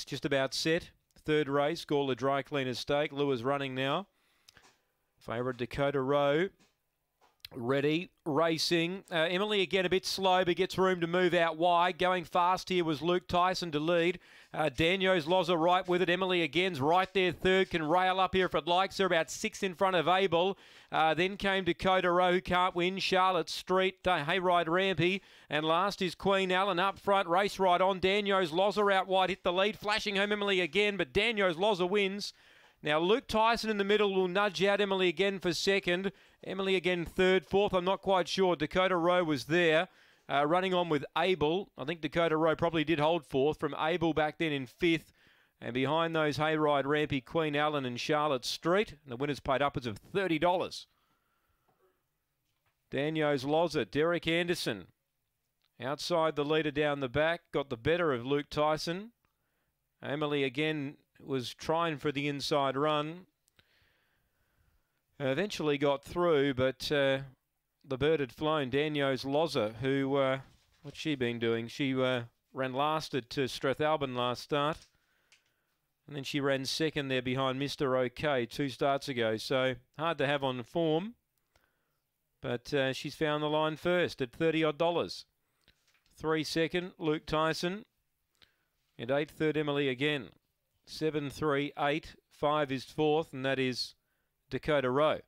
six, just about set. Third race, Gawler Dry Cleaner Stake. Lewis running now. Favourite Dakota Rowe. Ready, racing. Uh, Emily again a bit slow, but gets room to move out wide. Going fast here was Luke Tyson to lead. Uh, Daniels Loza right with it. Emily again's right there, third. Can rail up here if it likes. They're about six in front of Abel. Uh, then came Dakota Rowe, who can't win. Charlotte Street, uh, Hayride Rampy. And last is Queen Allen up front. Race right on. Daniels Loza out wide, hit the lead. Flashing home Emily again, but Daniels Loza wins. Now, Luke Tyson in the middle will nudge out Emily again for second. Emily again third. Fourth, I'm not quite sure. Dakota Rowe was there. Uh, running on with Abel. I think Dakota Rowe probably did hold fourth. From Abel back then in fifth. And behind those, Hayride, Rampy, Queen Allen, and Charlotte Street. And the winners paid upwards of $30. Daniels Loza, Derek Anderson. Outside the leader down the back. Got the better of Luke Tyson. Emily again was trying for the inside run. Eventually got through, but uh, the bird had flown. Daniels Loza, who, uh, what's she been doing? She uh, ran last at uh, Strathalbyn last start. And then she ran second there behind Mr. OK two starts ago. So hard to have on form. But uh, she's found the line first at 30 odd dollars. Three second, Luke Tyson. And eight third, Emily again. Seven, three, eight. Five is fourth, and that is Dakota Rowe.